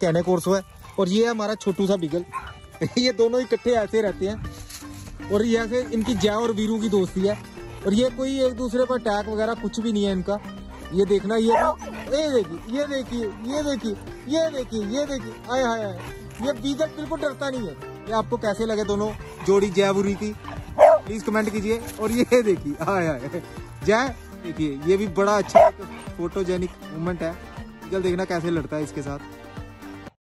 कहने कोर्सो है। और ये है हमारा छोटू सा बिगल। ये दोनों इकट्ठे ऐसे रहते हैं। और ये ऐसे इनकी जय और वीरू की दोस्ती है। और ये कोई एक दूसरे पर अटैक वगैरह कुछ भी नहीं है इनका। ये देखना, ये ये देखिए ये देखिए ये देखिए ये देखिए ये देखिए। आए हाय हाय ये बीजल बिल्कुल डरता नहीं है। ये आपको कैसे लगे दोनों जोड़ी जय बुरी की? प्लीज़ कमेंट कीजिए। और ये देखिए हाय हाय जय, देखिए, ये भी बड़ा अच्छा फोटोजेनिक मूवमेंट है। बीजल देखना कैसे लड़ता है इसके साथ।